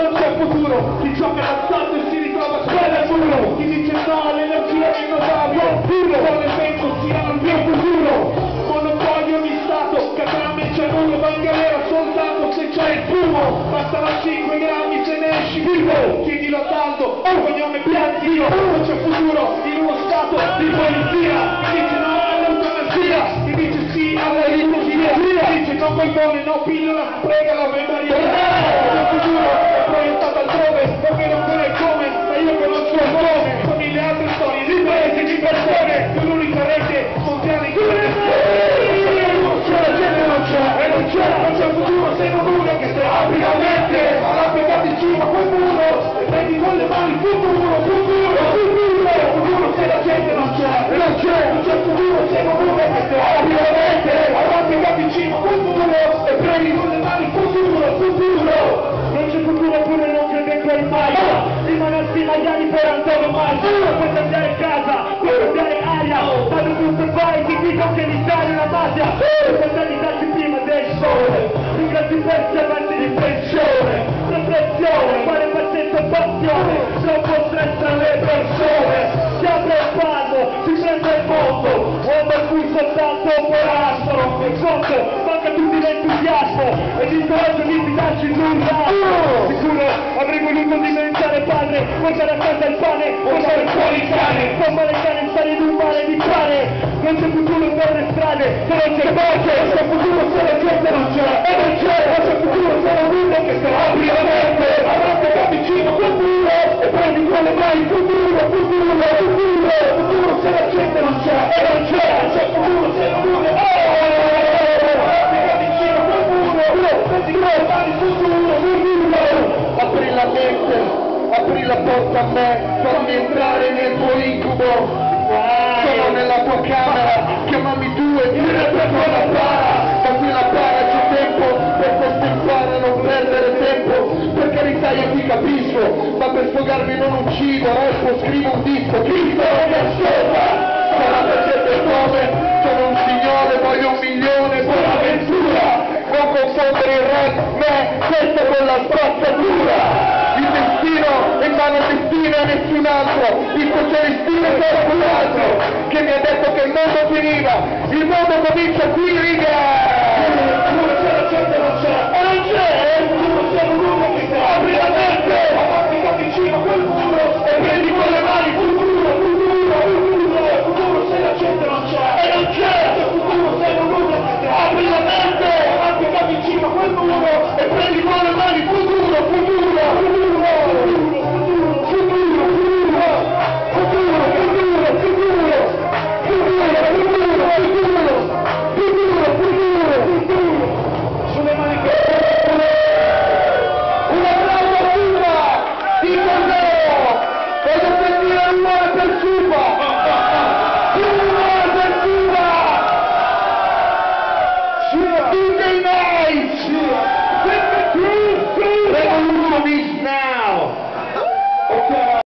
non c'è futuro, chi gioca azzardo e si ritrova squadra al muro, chi dice no l'energia è innotabile, puro, vuole vento sia il mio futuro, monopolio di Stato, catrame c'è uno, va in galera soltanto se c'è il fumo, bastano 5 grammi se ne esci vivo, chiedilo a Taldo, un cognome Piantino, non c'è futuro in uno Stato di polizia, chi dice no pillola, prega la memoria, il futuro è proiettato altrove, perché non so il come, ma io conosco il nome, con mille altre storie di di persone, maiali per antonomasia, puoi cambiare casa, puoi cambiare aria, fanno tutto poi, ti dicono che l'Italia è una mafia, per darci prima del sole, ringrazi pezzi avanti di pensione, repressione, fare pazienza e passione, troppo stress alle persone, si apre il palmo, si prende il mondo, uomo a cui soltanto porastro, e conto, manca tutti l'entusiasmo, e di coraggio di fidarci nulla, sicuro padre, portare a casa il pane, portare fuori il tombare il cane, stare in un mare di pane, non c'è futuro per le strade, se non c'è pace, non c'è futuro se la gente non c'è, e non c'è, non c'è futuro se non uno che se apri la mente, avrete capicino quel muro, e prendi con le mani futuro, futuro, futuro, futuro se la gente non c'è, e non c'è, non c'è futuro se non uno, oh, le apri la mente, apri la porta a me, fammi entrare nel tuo incubo. Sono nella tua camera, chiamami tu e dire per la para, da qui la para c'è tempo, per a non perdere tempo, per carità io ti capisco, ma per sfogarmi non uccido, resto scrivo un disco, Cristo mi ascolta, sarà perché come, sono un signore, voglio un milione, buona ventura, non confondere il rap, me, questo con la spazzatura. Nessun altro, il socialistino è qualcun altro che mi ha detto che il mondo finiva, il mondo comincia qui, riga!